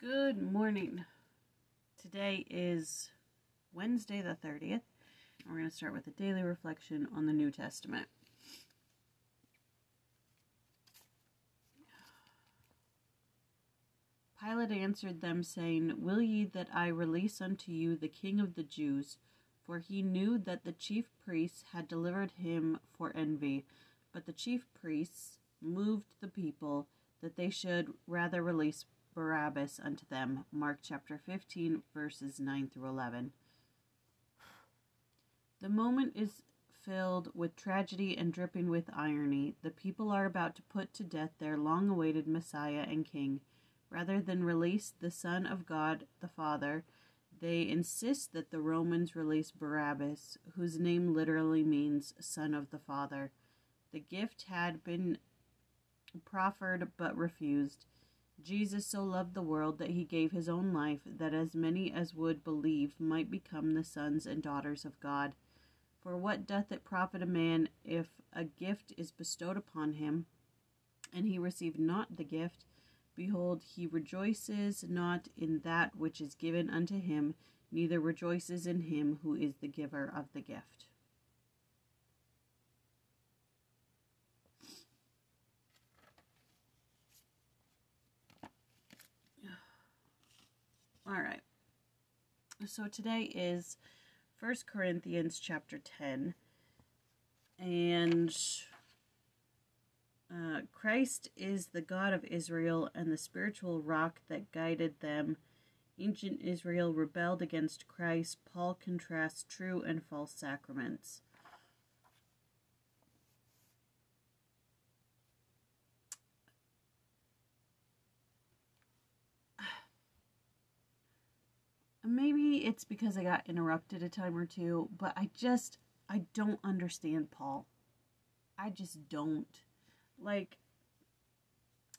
Good morning. Today is Wednesday, the 30th. and We're going to start with a daily reflection on the New Testament. Pilate answered them, saying, Will ye that I release unto you the King of the Jews? For he knew that the chief priests had delivered him for envy. But the chief priests moved the people that they should rather release Barabbas unto them. Mark chapter 15, verses 9 through 11. The moment is filled with tragedy and dripping with irony. The people are about to put to death their long awaited Messiah and King. Rather than release the Son of God the Father, they insist that the Romans release Barabbas, whose name literally means Son of the Father. The gift had been proffered but refused. Jesus so loved the world that he gave his own life, that as many as would believe might become the sons and daughters of God. For what doth it profit a man if a gift is bestowed upon him, and he receive not the gift? Behold, he rejoices not in that which is given unto him, neither rejoices in him who is the giver of the gift. All right. So today is First Corinthians chapter 10. And uh, Christ is the God of Israel and the spiritual rock that guided them. Ancient Israel rebelled against Christ. Paul contrasts true and false sacraments. It's because I got interrupted a time or two, but I just I don't understand Paul. I just don't. Like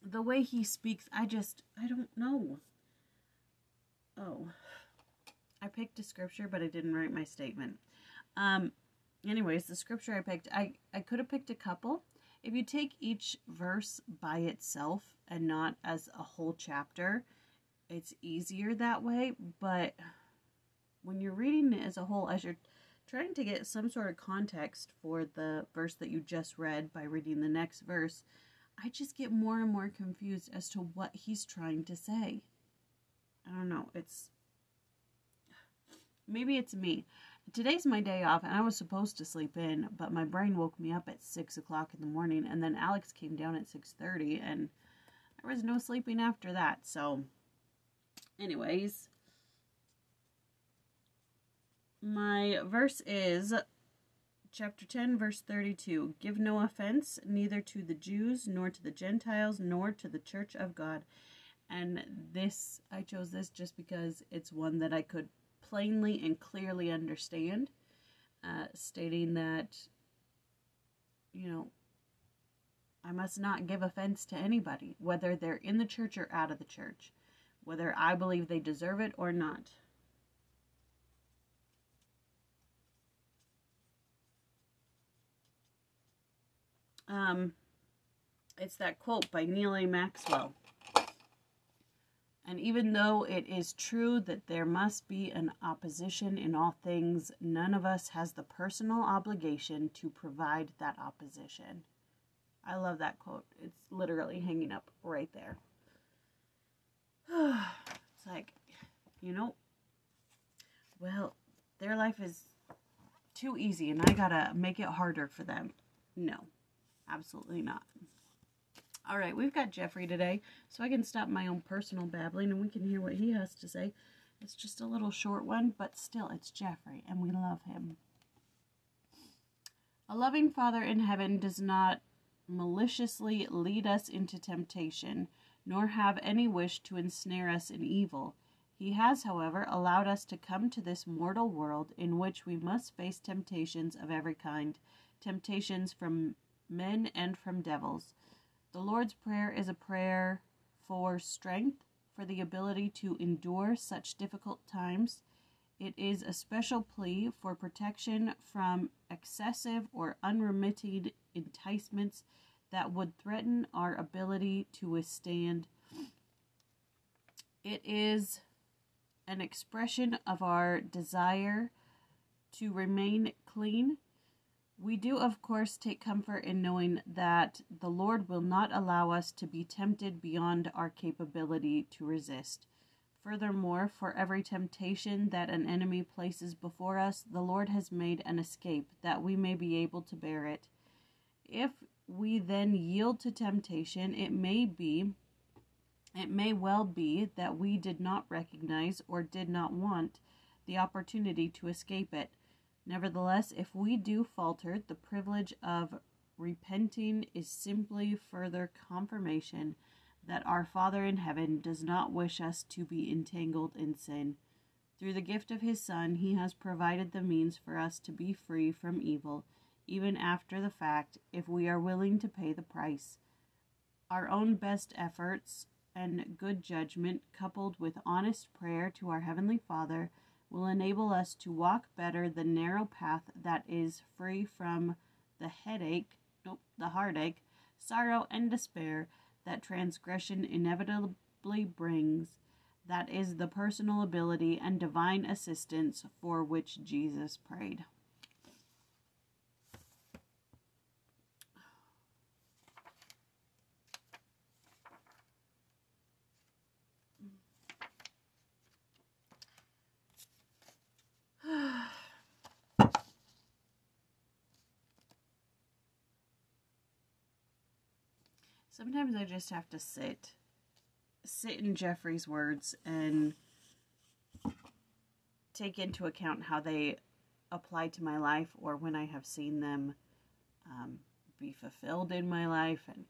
the way he speaks, I just I don't know. Oh. I picked a scripture, but I didn't write my statement. Um anyways, the scripture I picked, I I could have picked a couple. If you take each verse by itself and not as a whole chapter, it's easier that way, but when you're reading it as a whole, as you're trying to get some sort of context for the verse that you just read by reading the next verse, I just get more and more confused as to what he's trying to say. I don't know. It's maybe it's me. Today's my day off, and I was supposed to sleep in, but my brain woke me up at six o'clock in the morning, and then Alex came down at six thirty, and there was no sleeping after that. So Anyways, my verse is chapter 10, verse 32 Give no offense neither to the Jews, nor to the Gentiles, nor to the church of God. And this, I chose this just because it's one that I could plainly and clearly understand, uh, stating that, you know, I must not give offense to anybody, whether they're in the church or out of the church whether I believe they deserve it or not. Um, it's that quote by Neal A. Maxwell. And even though it is true that there must be an opposition in all things, none of us has the personal obligation to provide that opposition. I love that quote. It's literally hanging up right there. it's like, you know, well, their life is too easy and I gotta make it harder for them. No, absolutely not. All right, we've got Jeffrey today, so I can stop my own personal babbling and we can hear what he has to say. It's just a little short one, but still, it's Jeffrey, and we love him. A loving Father in heaven does not maliciously lead us into temptation nor have any wish to ensnare us in evil. He has, however, allowed us to come to this mortal world in which we must face temptations of every kind, temptations from men and from devils. The Lord's Prayer is a prayer for strength, for the ability to endure such difficult times. It is a special plea for protection from excessive or unremitted enticements that would threaten our ability to withstand. It is an expression of our desire to remain clean. We do, of course, take comfort in knowing that the Lord will not allow us to be tempted beyond our capability to resist. Furthermore, for every temptation that an enemy places before us, the Lord has made an escape that we may be able to bear it. If we then yield to temptation, it may be, it may well be that we did not recognize or did not want the opportunity to escape it. Nevertheless, if we do falter, the privilege of repenting is simply further confirmation that our Father in heaven does not wish us to be entangled in sin. Through the gift of his Son, he has provided the means for us to be free from evil, even after the fact, if we are willing to pay the price. Our own best efforts and good judgment, coupled with honest prayer to our Heavenly Father, will enable us to walk better the narrow path that is free from the headache, nope, the heartache, sorrow, and despair that transgression inevitably brings. That is the personal ability and divine assistance for which Jesus prayed. Sometimes I just have to sit sit in Jeffrey's words and take into account how they apply to my life or when I have seen them um, be fulfilled in my life. And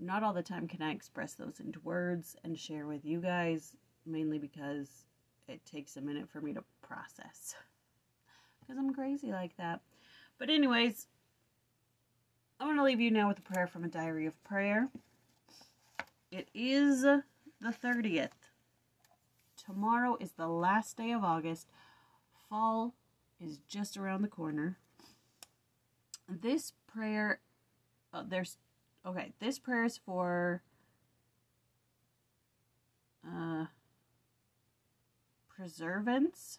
not all the time can I express those into words and share with you guys, mainly because it takes a minute for me to process. Because I'm crazy like that. But, anyways, I'm going to leave you now with a prayer from a diary of prayer. It is the 30th. Tomorrow is the last day of August. Fall is just around the corner. This prayer, uh, there's, okay, this prayer is for uh, preservance,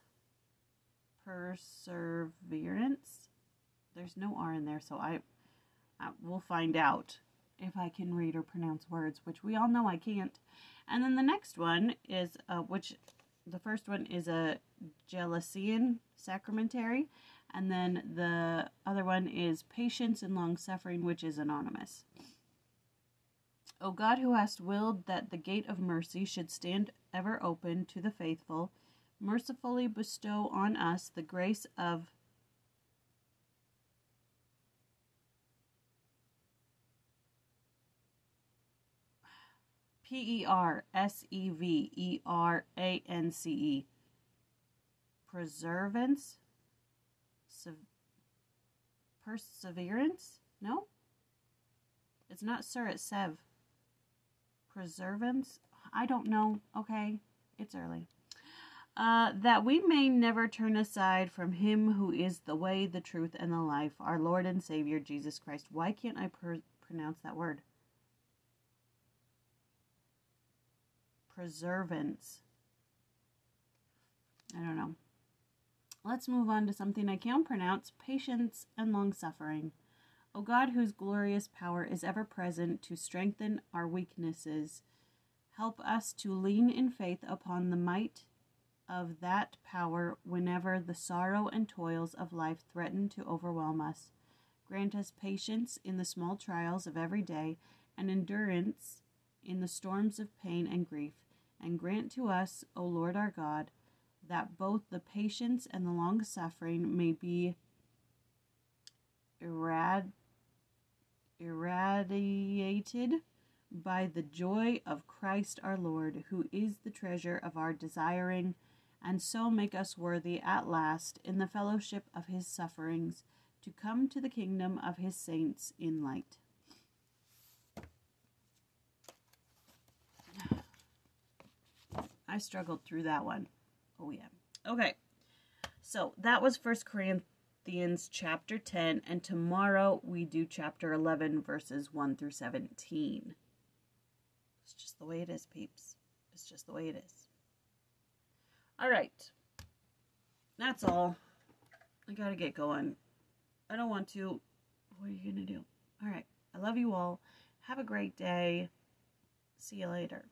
perseverance. There's no R in there, so I uh, we'll find out if I can read or pronounce words, which we all know I can't. And then the next one is, uh, which the first one is a Gelasian sacramentary, and then the other one is patience and long suffering, which is anonymous. O God, who hast willed that the gate of mercy should stand ever open to the faithful, mercifully bestow on us the grace of P E R S E V E R A N C E. Preservance? perseverance? No? It's not Sir, it's Sev. Preservance? I don't know. Okay, it's early. Uh, that we may never turn aside from Him who is the way, the truth, and the life, our Lord and Savior Jesus Christ. Why can't I pr- pronounce that word? Preservance. I don't know. Let's move on to something I can pronounce patience and long suffering. O God, whose glorious power is ever present to strengthen our weaknesses, help us to lean in faith upon the might of that power whenever the sorrow and toils of life threaten to overwhelm us. Grant us patience in the small trials of every day and endurance in the storms of pain and grief, and grant to us, O Lord our God, that both the patience and the long suffering may be irrad- irradiated by the joy of Christ our Lord, who is the treasure of our desiring, and so make us worthy at last, in the fellowship of his sufferings, to come to the kingdom of his saints in light. I struggled through that one. Oh, yeah. Okay. So that was First Corinthians chapter 10, and tomorrow we do chapter 11, verses 1 through 17. It's just the way it is, peeps. It's just the way it is. All right. That's all. I gotta get going. I don't want to. What are you gonna do? All right. I love you all. Have a great day. See you later.